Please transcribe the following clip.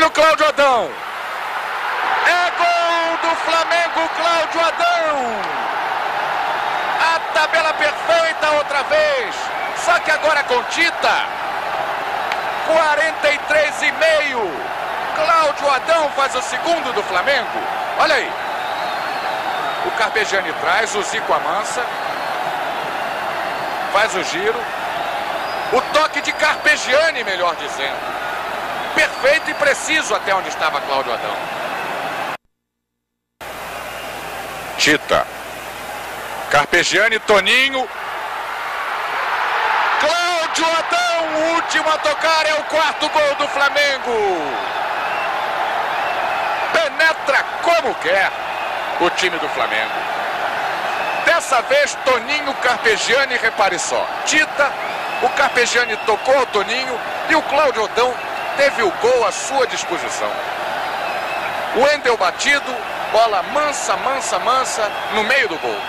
Olha o Cláudio Adão. É gol do Flamengo, Cláudio Adão. A tabela perfeita outra vez. Só que agora com Tita. 43 e meio. Cláudio Adão faz o segundo do Flamengo. Olha aí. O Carpegiani traz, o Zico amansa. Faz o giro. O toque de Carpegiani, melhor dizendo. Perfeito e preciso até onde estava Cláudio Adão. Tita. Carpegiani, Toninho. Cláudio Adão, último a tocar, é o quarto gol do Flamengo. Penetra como quer o time do Flamengo. Dessa vez, Toninho Carpegiani, repare só. Tita, o Carpegiani tocou o Toninho e o Cláudio Adão teve o gol à sua disposição. O Endel batido, bola mansa, mansa, mansa, no meio do gol.